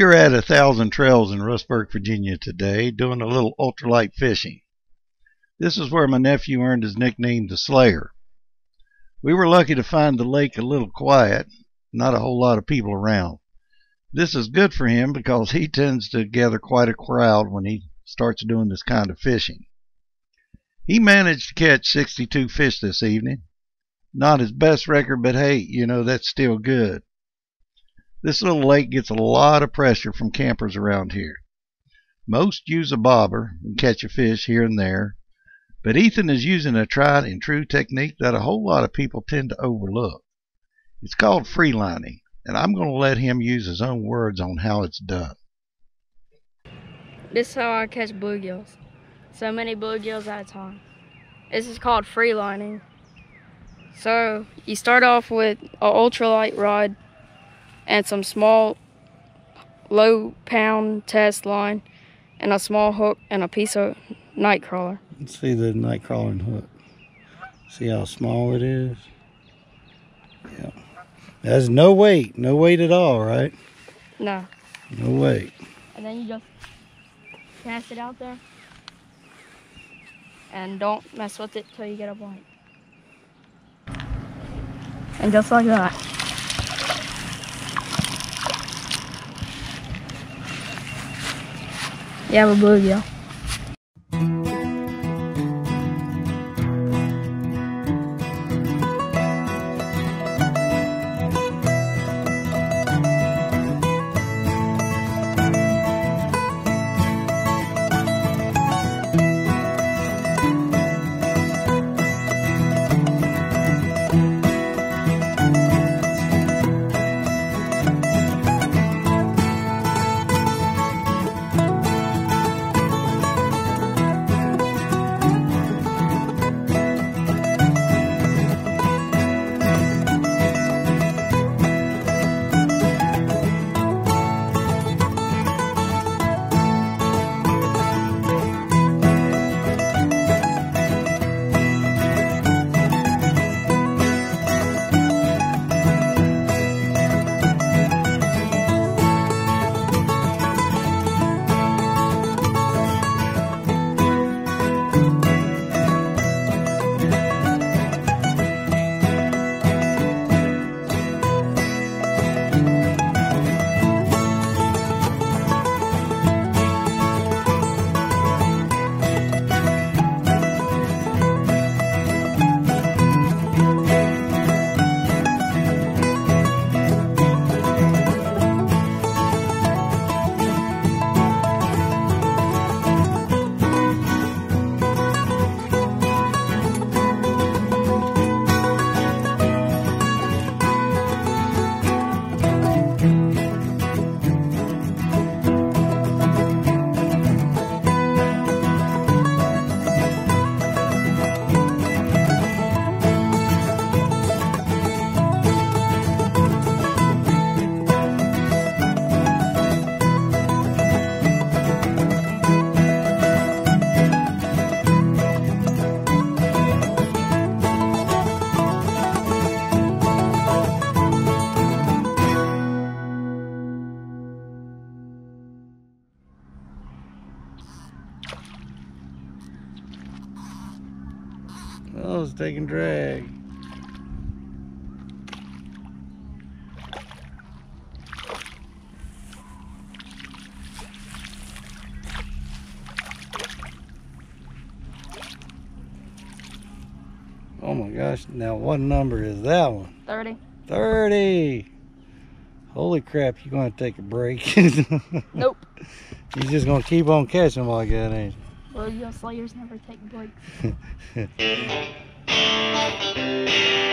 We are at a Thousand Trails in Rustburg, Virginia today doing a little ultralight fishing. This is where my nephew earned his nickname the Slayer. We were lucky to find the lake a little quiet, not a whole lot of people around. This is good for him because he tends to gather quite a crowd when he starts doing this kind of fishing. He managed to catch 62 fish this evening. Not his best record, but hey, you know, that's still good. This little lake gets a lot of pressure from campers around here. Most use a bobber and catch a fish here and there, but Ethan is using a tried and true technique that a whole lot of people tend to overlook. It's called freelining, and I'm going to let him use his own words on how it's done. This is how I catch bluegills. So many bluegills at a time. This is called freelining. So you start off with an ultralight rod and some small low pound test line and a small hook and a piece of night crawler. Let's see the night crawling hook. See how small it is? Yeah. There's no weight, no weight at all, right? No. No weight. And then you just cast it out there. And don't mess with it till you get a bite. And just like that. You have a bluegill. Oh, it's taking drag. Oh my gosh, now what number is that one? 30. 30! Holy crap, you're gonna take a break. Nope. You're just gonna keep on catching them like that, ain't you? Bluegill slayers never take breaks.